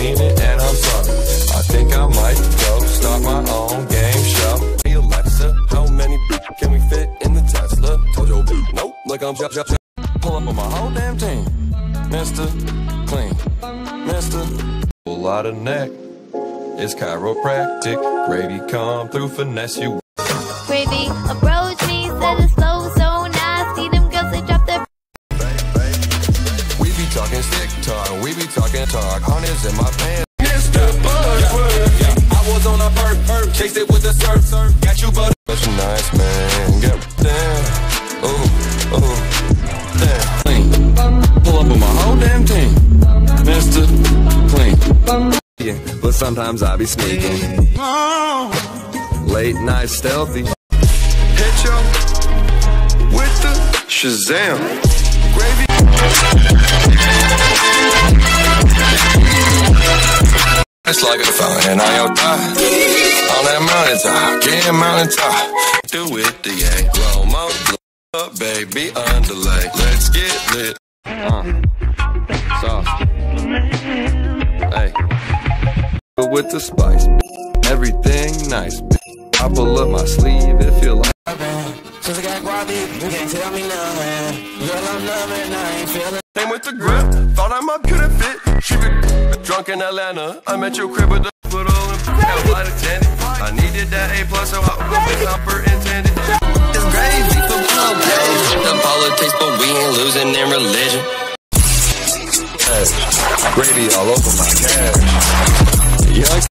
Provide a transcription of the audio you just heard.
mean it and I'm sorry. I think I might go start my own game show. Hey Alexa, how many can we fit in the Tesla? Told your bitch, nope, like I'm just, just, pull up on my whole damn team. Mr. Clean, Mr. A lot of neck. It's chiropractic. Gravy come through finesse you. Gravy talking stick talk, we be talking talk. Hundreds in my pants. Mr. Buzzword. Yeah, I was on a perk, perk, chased it with a surf, surf. Got you, but such a nice man. Get down, ooh, ooh, damn. Clean. Pull up with my whole damn team, Mr. Clean. Yeah, but sometimes I be sneaking. Late night stealthy. Hit yo with the Shazam. Gravy. It's like a flying on your thigh. On that mountain top, getting mountain top. Do it the yeah. Blow blow up, baby, underlay. Let's get lit. Uh, sauce. Hey. With the spice, everything nice. I pull up my sleeve, it feel like. Since I got guapi, you can't tell me nothing. Girl, I'm loving, I ain't feeling. Came with the grip, thought I might couldn't fit. She be drunk in Atlanta. I met your crib with the foot all in got flight attendant. I needed that A plus, so I was superintendent. It's gravy for politics. The politics, but we ain't losing in religion. Hey, gravy all over my cash. Young